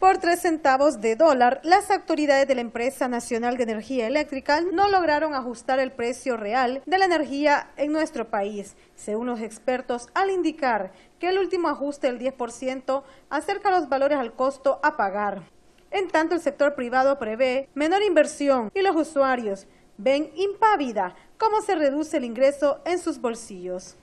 Por tres centavos de dólar, las autoridades de la Empresa Nacional de Energía Eléctrica no lograron ajustar el precio real de la energía en nuestro país, según los expertos, al indicar que el último ajuste del 10% acerca los valores al costo a pagar. En tanto, el sector privado prevé menor inversión y los usuarios ven impávida cómo se reduce el ingreso en sus bolsillos.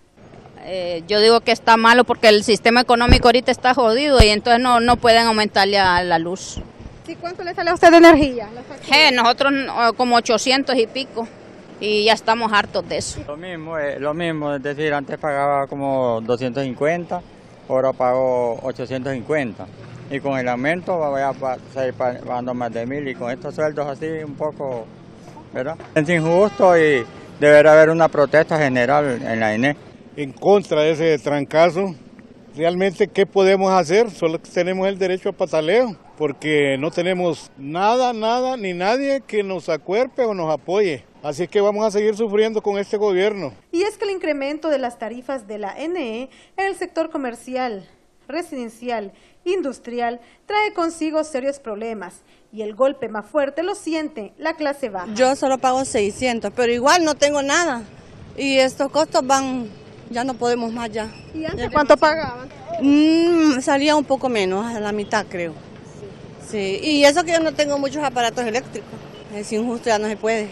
Eh, yo digo que está malo porque el sistema económico ahorita está jodido y entonces no, no pueden aumentarle a la luz. ¿Y cuánto le sale a usted de energía? nosotros como 800 y pico y ya estamos hartos de eso. Lo mismo, eh, lo mismo, es decir, antes pagaba como 250, ahora pago 850 y con el aumento voy a seguir pagando más de mil y con estos sueldos así un poco, ¿verdad? Es injusto y deberá haber una protesta general en la INE en contra de ese trancazo. Realmente, ¿qué podemos hacer? Solo tenemos el derecho a pataleo, porque no tenemos nada, nada, ni nadie que nos acuerpe o nos apoye. Así que vamos a seguir sufriendo con este gobierno. Y es que el incremento de las tarifas de la NE en el sector comercial, residencial, industrial, trae consigo serios problemas. Y el golpe más fuerte lo siente la clase baja. Yo solo pago 600, pero igual no tengo nada. Y estos costos van ya no podemos más ya. ¿Y antes cuánto pagaban? Mm, salía un poco menos, a la mitad creo. Sí. y eso que yo no tengo muchos aparatos eléctricos. Es injusto, ya no se puede.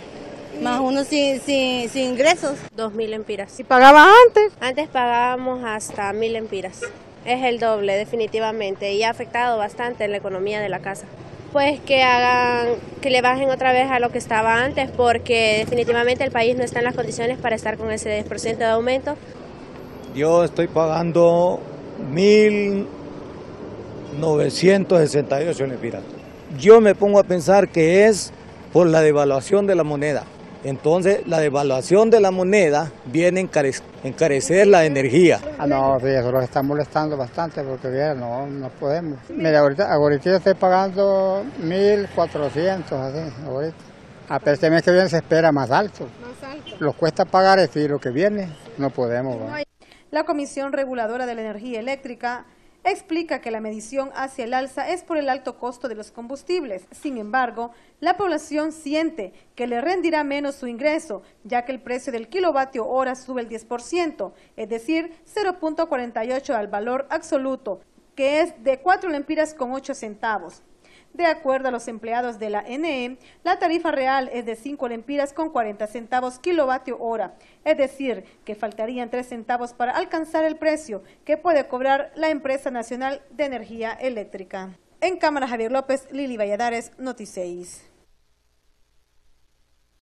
Más uno sin, sin, sin ingresos. Dos mil empiras. ¿Y pagaba antes? Antes pagábamos hasta mil empiras. Es el doble, definitivamente, y ha afectado bastante en la economía de la casa. Pues que hagan, que le bajen otra vez a lo que estaba antes, porque definitivamente el país no está en las condiciones para estar con ese 10% de aumento. Yo estoy pagando 1.968 lempiras. Yo me pongo a pensar que es por la devaluación de la moneda. Entonces, la devaluación de la moneda viene a encarecer la energía. Ah, no, sí, eso lo está molestando bastante porque bien, no, no podemos. Mira, ahorita, ahorita yo estoy pagando 1.400, así, ahorita. A este mes que viene se espera más alto. Más alto. Los cuesta pagar y lo que viene no podemos. La Comisión Reguladora de la Energía Eléctrica explica que la medición hacia el alza es por el alto costo de los combustibles. Sin embargo, la población siente que le rendirá menos su ingreso, ya que el precio del kilovatio hora sube el 10%, es decir, 0.48 al valor absoluto, que es de 4 lempiras con 8 centavos. De acuerdo a los empleados de la NE, la tarifa real es de 5 lempiras con 40 centavos kilovatio hora, es decir, que faltarían 3 centavos para alcanzar el precio que puede cobrar la empresa nacional de energía eléctrica. En Cámara Javier López, Lili Valladares, Noticeis.